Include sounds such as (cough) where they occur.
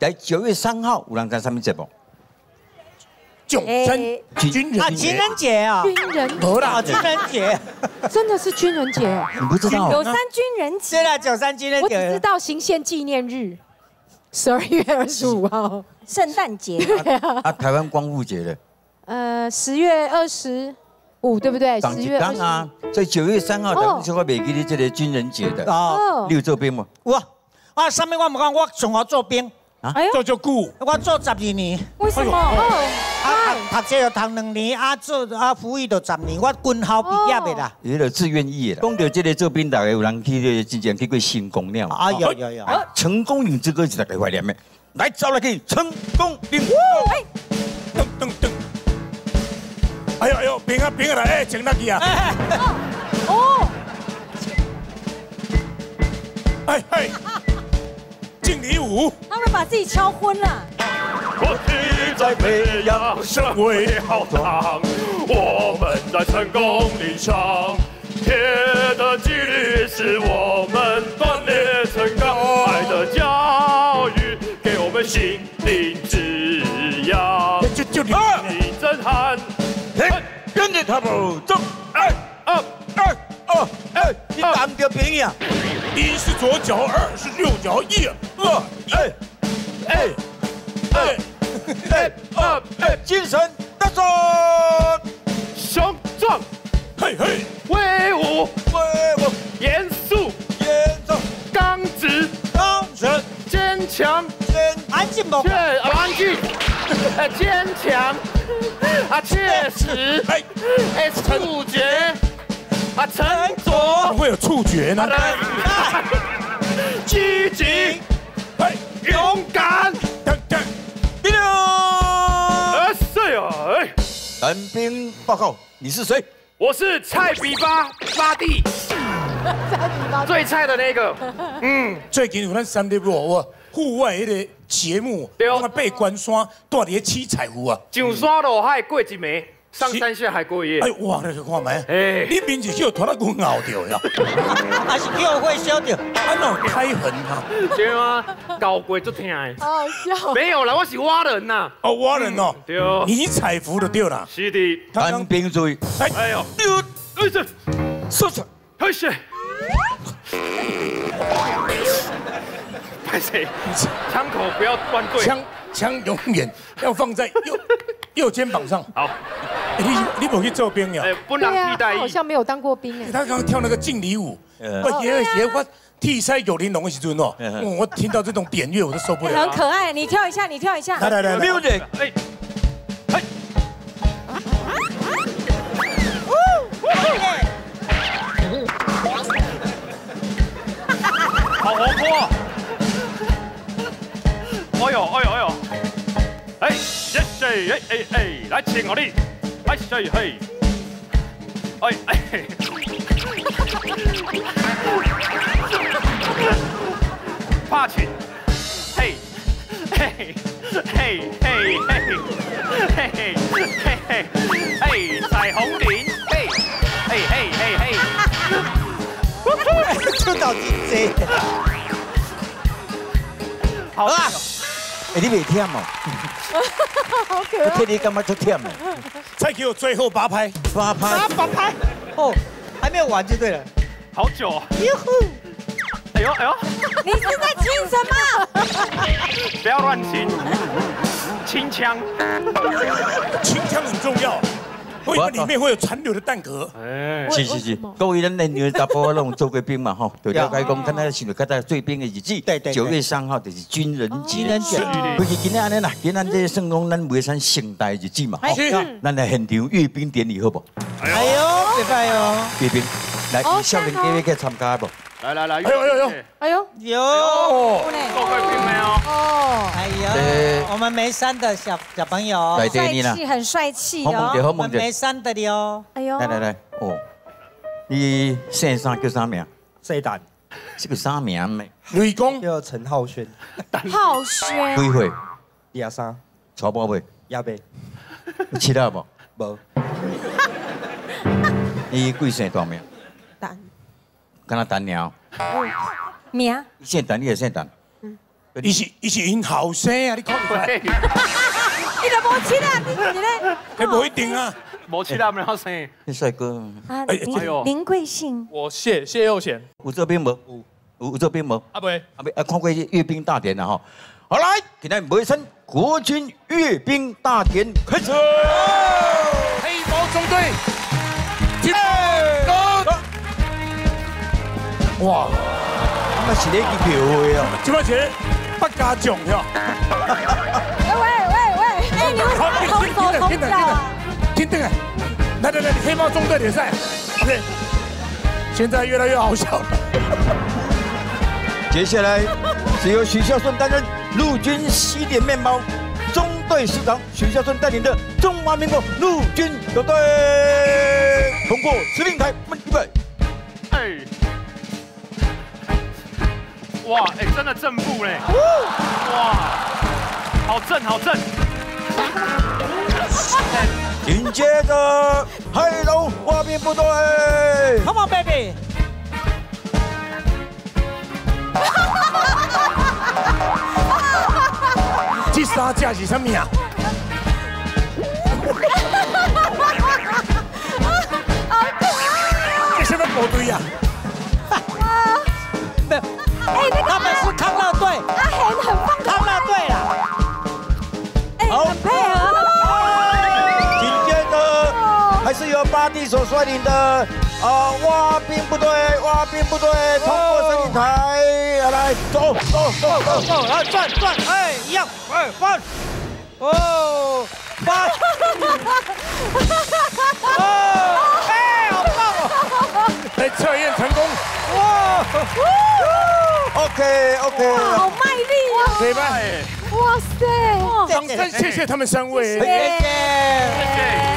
来九月三号有人在上面节目，九三军啊，人情人节啊，军人没啦。啊，情人节，真的是军人节。哦，你不知道。哦？有三军人节。对了，九三军人节。我只知，道行宪纪念日，十二月二十五号，圣诞节，啊，台湾光复节的。呃，十月二十五对不对？十月二十刚啊，所以九月三号，台湾小可袂记得这个军人节的，哦，哦你，有做兵吗？哇，啊，上面我唔讲，我从我做兵，做就久我做十二年，为什么？哦，啊，读读册要读两年，啊，做啊服役就十年，我军校毕业的啦。也有自愿意的啦。讲到这个做兵，大概有人去这之前去过成功了。啊，有有有，成功岭这个是大家怀念的，来走来去成功岭。噔噔噔。哎呦哎呦，兵啊兵啊来，哎，请那去啊！哦，哎哎，把自己敲昏了。国旗在飞扬，社会浩荡，我们在成功岭上。铁的纪律使我们锻炼成钢，爱的教育给我们心灵滋养。就就你。你震撼，嘿，跟着他步走，哎二二二哎，你打唔到兵呀？一是左脚，二是右脚，一二哎哎哎哎二哎，精神大作，雄壮、嘿嘿，威武、威武严肃、严重刚直、刚直坚强。坚安静不确？安静，坚强，啊，确实，哎，触觉，啊，沉着，怎么会有触觉呢？积极，嘿，勇敢，报告，你是谁？我是菜比巴巴蒂，最菜的那个，嗯，最近有咱三立路哇，户外迄个节目，对哦。我爬关山，带伫七彩湖啊。上山落海过一暝，上山下海过夜哎，哇，那个看没？哎你名字叫拖到我咬掉呀，(laughs) 还是叫会烧掉？啊，那种开痕啊。对吗？搞鬼就听的，好好笑，没有了，我是蛙人呐，哦，挖人哦，对哦迷彩服的对了。是的，单刚刚兵注意，哎呦，六哎这，说出来。嘿是，拍谁？枪口不要端对。枪枪永远要放在右 (laughs) 右肩膀上。好，哎你你不去做兵呀哎？，不能替代，好像没有当过兵哎，他刚刚跳那个敬礼舞，呃我爷爷我替塞九玲珑的时阵哦，我听到这种点乐我都受不了很。可爱，你跳一下，你跳一下。来来来来，music，哎，好活泼。哎呦哎呦哎呦，哎，耶嘿哎哎哎，来请我你，哎嘿嘿，哎哎。花钱，嘿，嘿，嘿，嘿，嘿，嘿，嘿，嘿，嘿，彩虹点，嘿，嘿，嘿，嘿，嘿，哈，到真。多，好啦。哎，你袂忝哦？好可爱我替。你干嘛出忝的？再给我最后八拍。八拍啊，八拍，哦，还没有完就对了。好久啊！哟呼，哎呦哎呦，你是在亲什么？(laughs) 不要乱亲，清枪。清枪很重要，为什么里面会有残留的蛋壳？哎，是是是，各位咱年龄大部分拢做过兵嘛吼，就了解讲，看咱想着看咱做兵的日子，(laughs) 对对对。九月三号就是军人节。情人节，不是今天安尼啦，今天这算讲咱梅山盛大的日子嘛，咱来现场阅兵典礼好不？哎呦，拜拜哦，阅兵，来，哦少年家要去参加不？来来来，哎呦哎呦哎呦。哎呦，有，够贵兵没有？哦，哎呦，我们眉山的小小朋友，帅气，很帅气哦。我们好梦者，梅山的了，哎呦，来来来，哦，你姓啥叫啥名？这一胆这个啥名？没？雷公。叫陈浩轩，浩轩，几岁？廿三。娶某未？亚贝有七到无？无。(laughs) 你贵姓大名？蛋敢若单鸟，名姓单你也姓单，伊是伊是因后生啊，你看不出你都无亲啊，你你咧？哎，不一定啊。没其他人要生。你帅哥，啊，哎呦您贵姓？我谢谢佑贤，有这边无？有有有这边无？啊不会，啊看过阅兵大典了哈。好来，今天尾声国军阅兵大典开始。哇，那是你去票会哦。这摆是不加奖哟。喂喂喂喂，哎，你为什么空手空脚啊？听这个，来来来，黑猫中队联赛，OK，现在越来越好笑了。接下来是由许孝顺担任陆军西点面包中队师长，许孝顺带领的中华民国陆军球队通过司令台，们预哇，哎，真的正步嘞！哇，好正，好正。(laughs) 紧接着海龙花兵部队，Come on baby，(laughs) 这三架是什么啊？(laughs) 这什么部队啊？率领的啊挖兵部队，挖兵部队通过司令台，来走走走走走。哦，来转转，哎，一样，哎，翻，哦，翻，(laughs) 哦，哎，好棒哦，哎测验成功，哇，OK OK，好卖力哦！可以吧？哎，哇塞！掌声谢谢他们三位。谢谢。谢谢。